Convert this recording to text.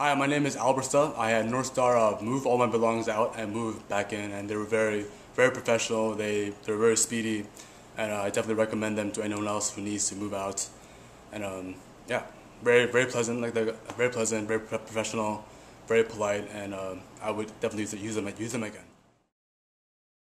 Hi, my name is Albersta. I had North Star uh, move all my belongings out and move back in, and they were very, very professional. They they're very speedy, and uh, I definitely recommend them to anyone else who needs to move out. And um, yeah, very very pleasant. Like they're very pleasant, very professional, very polite, and uh, I would definitely use them use them again.